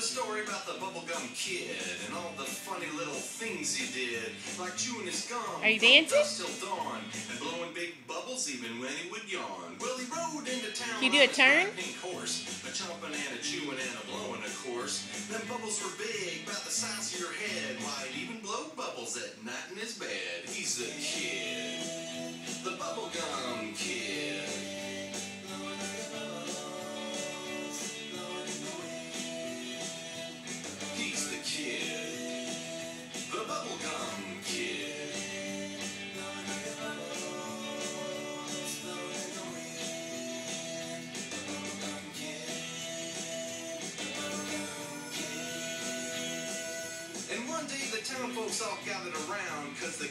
story about the bubblegum kid and all the funny little things he did, like chewing his gum Are you dancing? till dawn and blowing big bubbles even when he would yawn. Well, he rode into town. Can you do a turn? Pink horse, a chomping and a chewing and a blowing, of course. Them bubbles were big, about the size of your head. Why, he'd even blow bubbles at night in his bed. He's the kid, And one day the town folks all gathered around because the